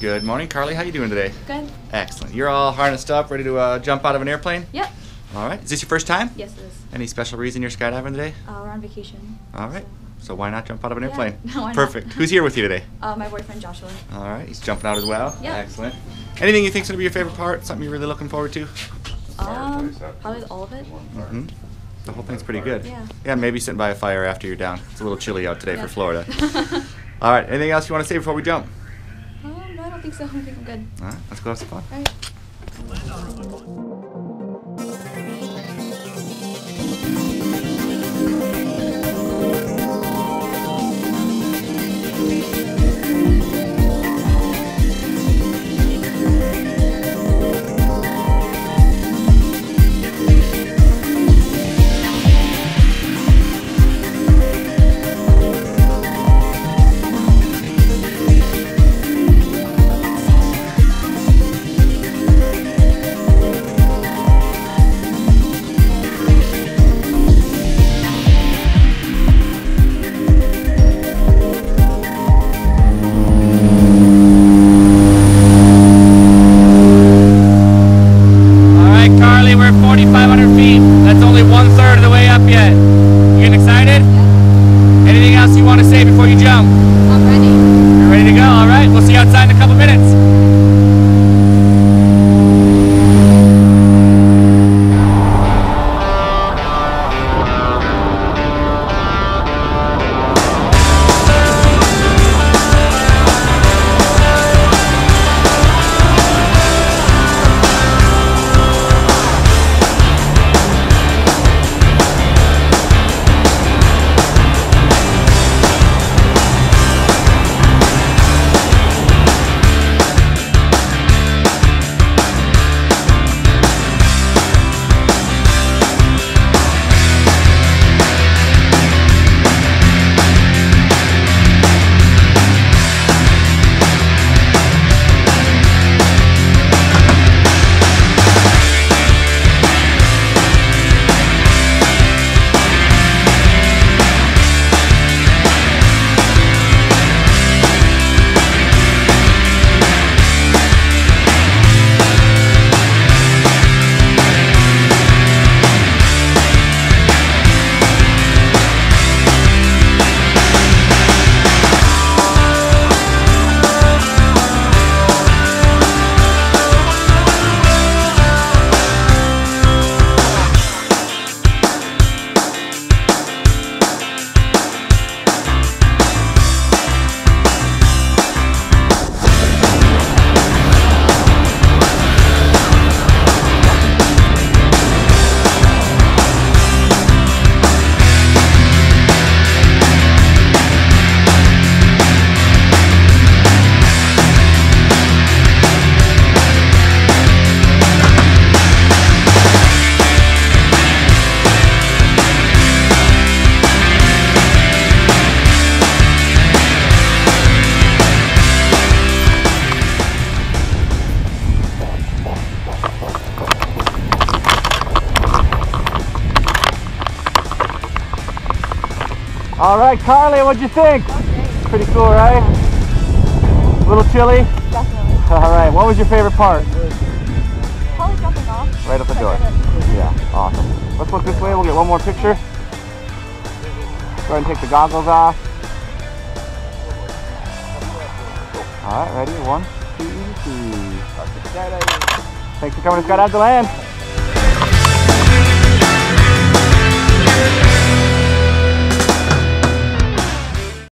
Good morning, Carlie. How you doing today? Good. Excellent. You're all harnessed up, ready to uh, jump out of an airplane? Yep. All right. Is this your first time? Yes, it is. Any special reason you're skydiving today? Uh, we're on vacation. All right. So why not jump out of an Yeah, airplane? Perfect. Who's here with you today? Uh, my boyfriend Joshua. All right. He's jumping out as well. Yeah. Excellent. Anything you think's gonna be your favorite part? Something you're really looking forward to? Um, probably all of it. Mm-hmm. The whole thing's pretty good. Yeah. Yeah. Maybe sitting by a fire after you're down. It's a little chilly out today Yeah. for Florida. All right. Anything else you want to say before we jump? um, no, I don't think so. I think I'm good. All right. Let's go have some fun. All right. All right, Carlie, what'd you think? Pretty cool, right? A little chilly? Definitely. All right, what was your favorite part? Probably jumping off. Right up the door. Yeah, awesome. Let's look this way. We'll get one more picture. Go ahead and take the goggles off. All right, ready? One, two, three. Thanks for coming to Skydive DeLand.